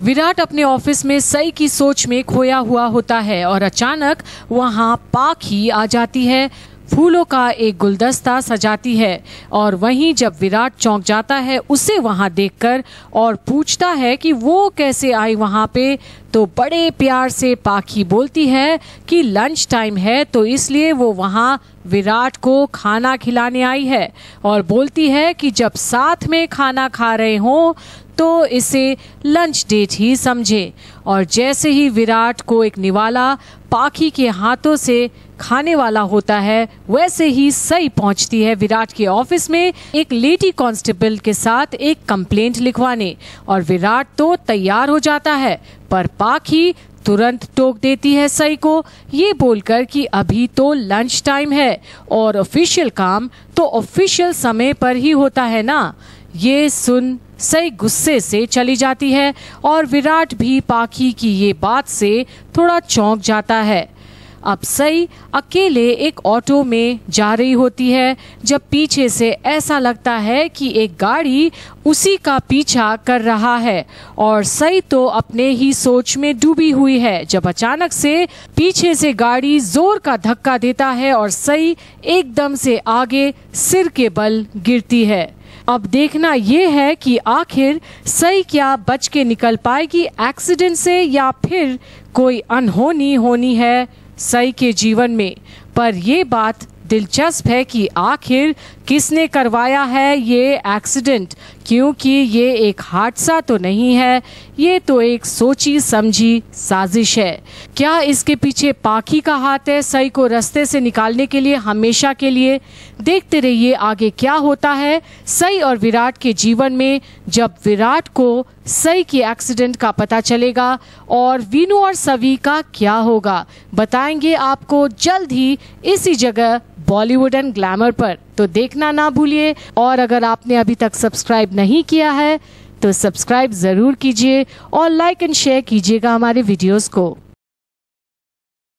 विराट अपने ऑफ़िस में सई की सोच में खोया हुआ होता है और अचानक वहाँ पाक ही आ जाती है। फूलों का एक गुलदस्ता सजाती है और वहीं जब विराट चौंक जाता है, उसे वहाँ देखकर और पूछता है कि वो कैसे आई वहाँ पे तो बड़े प्यार से पाखी बोलती है कि लंच टाइम है तो इसलिए वो वहाँ विराट को खाना खिलाने आई है और बोलती है कि जब साथ में खाना खा रहे हों तो इसे लंच डेट ही समझे। और जैसे ही विराट को एक निवाला पाखी के हाथों से खाने वाला होता है, वैसे ही सही पहुँचती है विराट के ऑफ़िस में एक लेडी कांस्टेबल के साथ एक कंप्लेंट लिखवाने। और विराट तो तैयार हो जाता है, पर पाखी तुरंत टोक देती है सई को, ये बोलकर कि अभी तो लंच टाइम है और ऑफिशियल काम तो ऑफिशियल समय पर ही होता है ना। ये सुन सई गुस्से से चली जाती है और विराट भी पाखी की ये बात से थोड़ा चौंक जाता है। अब सई अकेले एक ऑटो में जा रही होती है, जब पीछे से ऐसा लगता है कि एक गाड़ी उसी का पीछा कर रहा है और सई तो अपने ही सोच में डूबी हुई है, जब अचानक से पीछे से गाड़ी ज़ोर का धक्का देता है और सई एकदम से आगे सिर के बल गिरती है। अब देखना यह है कि आखिर सही क्या बच के निकल पाएगी एक्सीडेंट से या फिर कोई अनहोनी होनी है सई के जीवन में। पर यह बात दिलचस्प है कि आखिर किसने करवाया है ये एक्सीडेंट क्योंकि ये एक हादसा तो नहीं है, ये तो एक सोची समझी साजिश है। क्या इसके पीछे पाखी का हाथ है? सई को रास्ते से निकालने के लिए, हमेशा के लिए। देखते रहिए आगे क्या होता है। सई और विराट के जीवन में जब विराट को सई के एक्सीडेंट का पता चलेगा और वीनू और सवी का क्या होगा, बताएँगे आपको जल्द ही इसी जगह बॉलीवुड एंड ग्लैमर पर तो देखना ना भूलिए। और अगर आपने अभी तक सब्सक्राइब नहीं किया है तो सब्सक्राइब ज़रूर कीजिए और लाइक एंड शेयर कीजिएगा हमारे वीडियोस को।